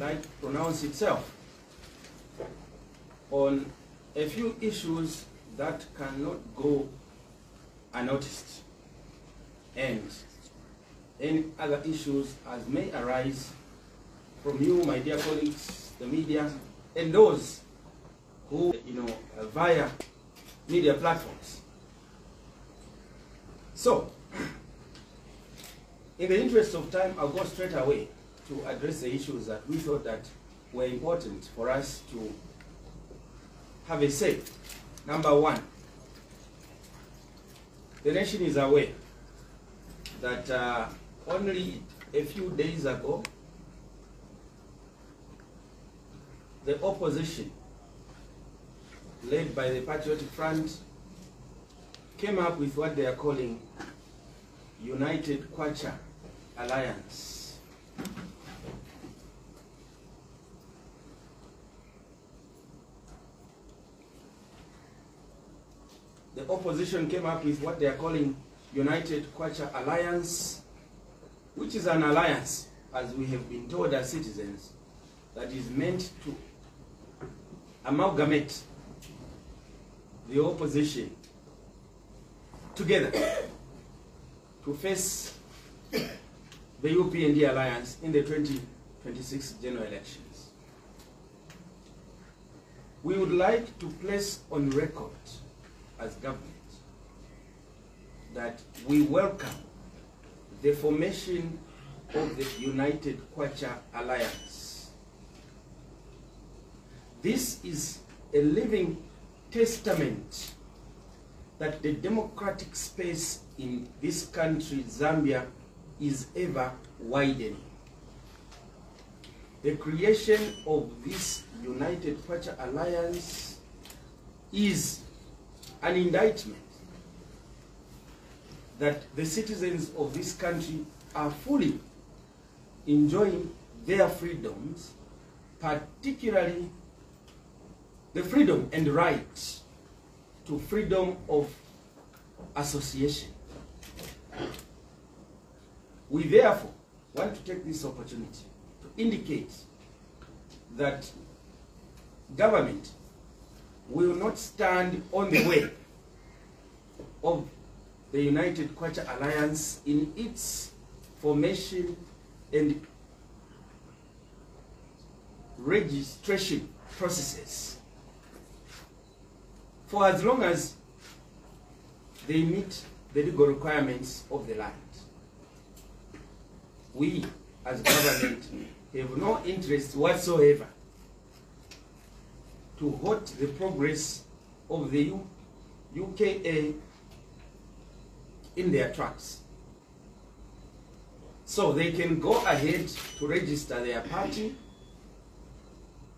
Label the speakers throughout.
Speaker 1: like pronounce itself on a few issues that cannot go unnoticed and any other issues as may arise from you, my dear colleagues, the media, and those who, you know, uh, via media platforms. So, in the interest of time, I'll go straight away to address the issues that we thought that were important for us to have a say. Number one, the nation is aware that uh, only a few days ago, the opposition, led by the Patriotic Front, came up with what they are calling United Kwacha Alliance. The opposition came up with what they are calling United Kwacha Alliance, which is an alliance, as we have been told as citizens, that is meant to amalgamate the opposition together to face the UPND alliance in the 2026 general elections. We would like to place on record as government that we welcome the formation of the United Kwacha Alliance. This is a living testament that the democratic space in this country, Zambia, is ever widening. The creation of this United Kwacha Alliance is an indictment that the citizens of this country are fully enjoying their freedoms, particularly the freedom and right to freedom of association. We therefore want to take this opportunity to indicate that government will not stand on the way of the United Kwacha Alliance in its formation and registration processes for as long as they meet the legal requirements of the land. We, as government, have no interest whatsoever to halt the progress of the U UKA in their tracks. So they can go ahead to register their party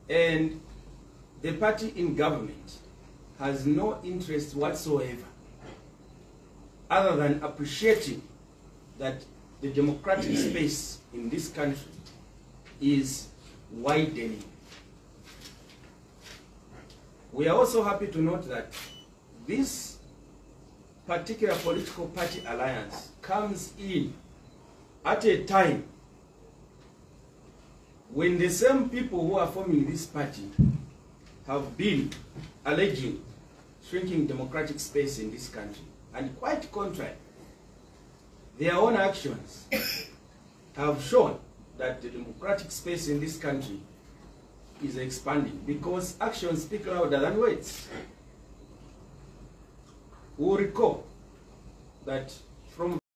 Speaker 1: and the party in government has no interest whatsoever other than appreciating that the democratic space in this country is widening. We are also happy to note that this particular political party alliance comes in at a time when the same people who are forming this party have been alleging shrinking democratic space in this country. And quite contrary, their own actions have shown that the democratic space in this country is expanding because actions speak louder than words. We recall that